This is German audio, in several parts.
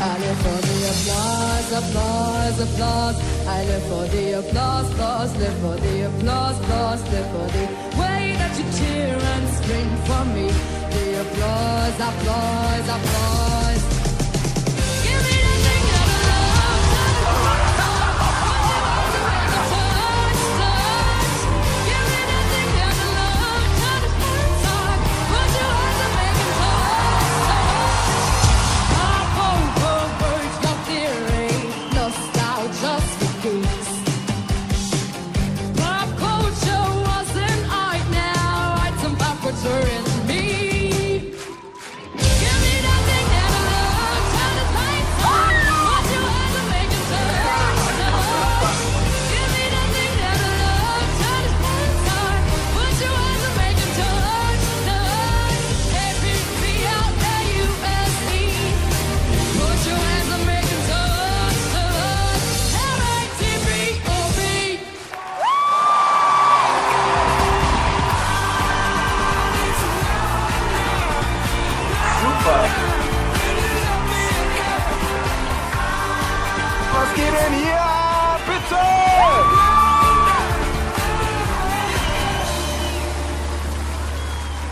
I live for the applause, applause, applause. I live for the applause, applause, live for the applause, applause, live for the way that you cheer and scream for me. The applause, applause, applause.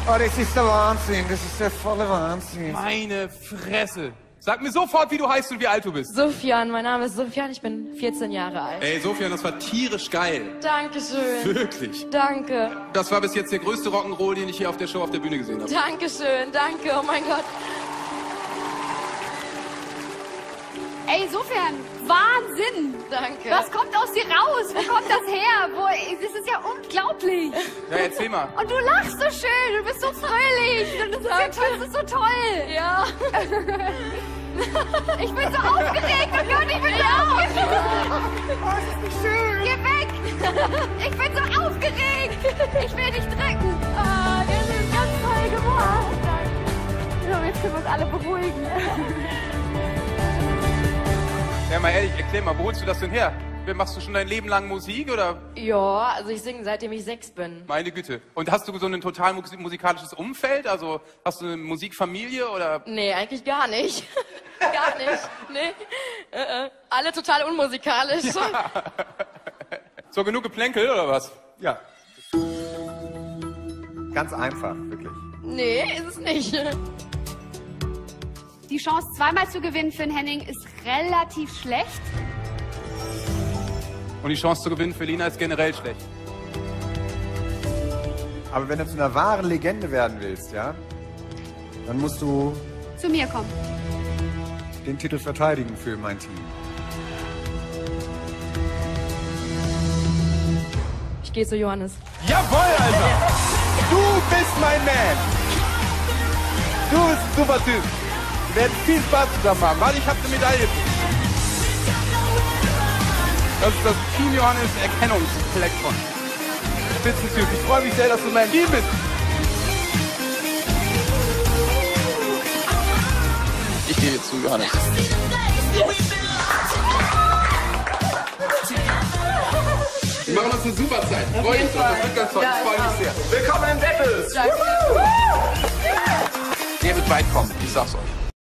Oh, das ist der Wahnsinn. Das ist der volle Wahnsinn. Meine Fresse. Sag mir sofort, wie du heißt und wie alt du bist. Sofian, mein Name ist Sofian, ich bin 14 Jahre alt. Ey, Sofian, das war tierisch geil. Dankeschön. Wirklich. Danke. Das war bis jetzt der größte Rock'n'Roll, den ich hier auf der Show auf der Bühne gesehen habe. Dankeschön, danke, oh mein Gott. Ey, insofern, Wahnsinn! Danke. Was kommt aus dir raus? Wo kommt das her? Wo, das ist ja unglaublich. Ja, erzähl mal. Und du lachst so schön, du bist so fröhlich. Und das, ist, das ist so toll. Ja. Ich bin so aufgeregt. Oh Gott, ich bin so aufgeregt. Oh, das ist nicht schön. Geh weg. Ich bin so aufgeregt. Ja, mal ehrlich, erklär mal, wo holst du das denn her? Machst du schon dein Leben lang Musik oder? Ja, also ich singe seitdem ich sechs bin. Meine Güte. Und hast du so ein total mus- musikalisches Umfeld? Also hast du eine Musikfamilie oder? Nee, eigentlich gar nicht. gar nicht. Nee. Äh, äh. Alle total unmusikalisch. So genug Geplänkel oder was? Ja. Ganz einfach, wirklich. Nee, ist es nicht. Die Chance, zweimal zu gewinnen für den Henning ist relativ schlecht. Und die Chance zu gewinnen für Lina ist generell schlecht. Aber wenn du zu einer wahren Legende werden willst, ja, dann musst du Zu mir kommen. den Titel verteidigen für mein Team. Ich gehe zu Johannes. Jawohl, Alter! Du bist mein Man! Du bist ein super Typ. Wir werden viel Spaß zusammen haben. Warte, ich hab eine Medaille. Das ist das Team Johannes Erkennungsplexon. Spitzentyp. Ich freue mich sehr, dass du mein Team bist. Ich gehe jetzt zu Johannes. Wir machen uns eine super Zeit. Freue mich drauf. Das wird ganz toll. Ich freue mich sehr. Willkommen in Deppels! Der wird weit kommen. Ich sag's euch.